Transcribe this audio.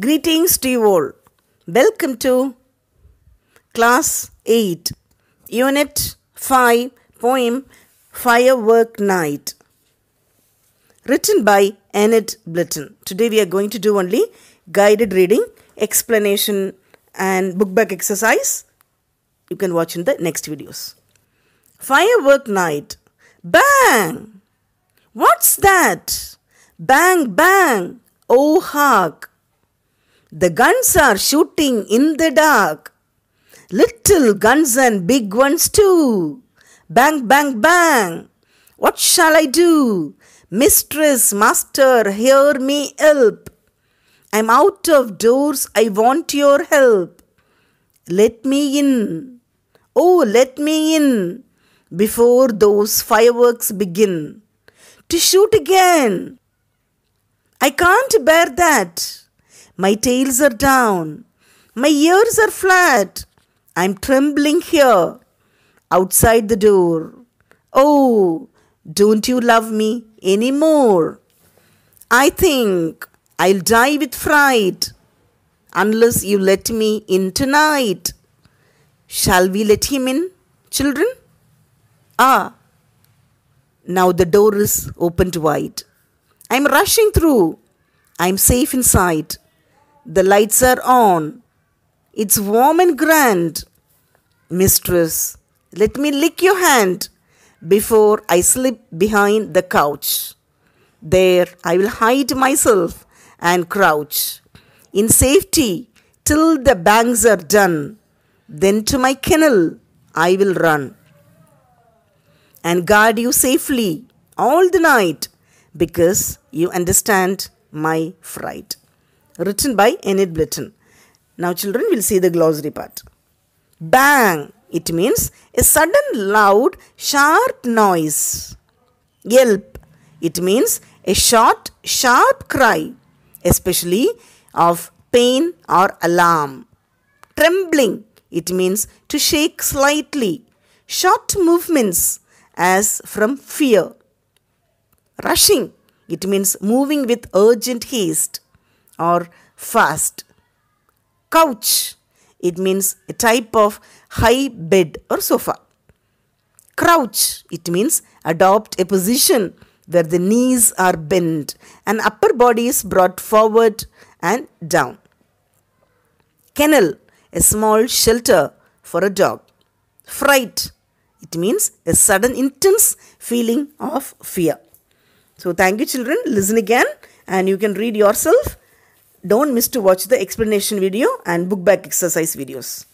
Greetings to you all. Welcome to Class 8, Unit 5, Poem Firework Night. Written by Enid Blyton. Today we are going to do only guided reading, explanation, and book back exercise. You can watch in the next videos. Firework Night. Bang! What's that? Bang, bang! Oh, hark! The guns are shooting in the dark. Little guns and big ones too. Bang, bang, bang. What shall I do? Mistress, master, hear me help. I'm out of doors, I want your help. Let me in. Oh, let me in before those fireworks begin. To shoot again. I can't bear that. My tails are down. My ears are flat. I'm trembling here, outside the door. Oh, don't you love me any more? I think I'll die with fright unless you let me in tonight. Shall we let him in, children? Ah, now the door is opened wide. I'm rushing through. I'm safe inside. The lights are on. It's warm and grand. Mistress, let me lick your hand before I slip behind the couch. There I will hide myself and crouch in safety till the bangs are done. Then to my kennel I will run and guard you safely all the night because you understand my fright. Written by Enid Blyton. Now, children will see the glossary part. Bang! It means a sudden, loud, sharp noise. Yelp! It means a short, sharp cry, especially of pain or alarm. Trembling! It means to shake slightly. Short movements as from fear. Rushing, it means moving with urgent haste or fast. Couch, it means a type of high bed or sofa. Crouch, it means adopt a position where the knees are bent and upper body is brought forward and down. Kennel, a small shelter for a dog. Fright, it means a sudden intense feeling of fear. So thank you children. Listen again and you can read yourself. Don't miss to watch the explanation video and book back exercise videos.